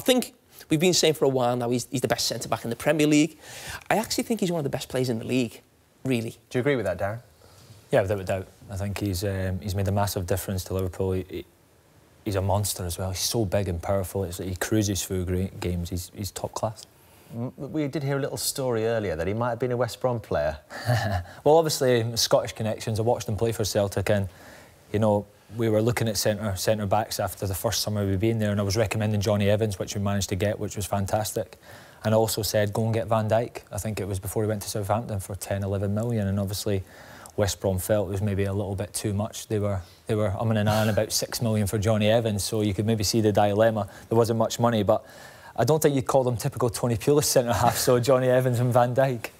think we've been saying for a while now he's, he's the best centre back in the Premier League. I actually think he's one of the best players in the league, really. Do you agree with that, Darren? Yeah, without a doubt. I think he's um, he's made a massive difference to Liverpool. He, he, he's a monster as well. He's so big and powerful. It's, he cruises through great games. He's, he's top class. We did hear a little story earlier that he might have been a West Brom player. well, obviously, Scottish connections. I watched him play for Celtic, and you know, we were looking at centre centre backs after the first summer we'd been there, and I was recommending Jonny Evans, which we managed to get, which was fantastic. And I also said go and get Van Dijk. I think it was before he went to Southampton for 10, 11 million, and obviously West Brom felt it was maybe a little bit too much. They were they were umming and ahhing about six million for Jonny Evans, so you could maybe see the dilemma. There wasn't much money, but I don't think you'd call them typical Tony Pulis centre half, so Jonny Evans and Van Dijk.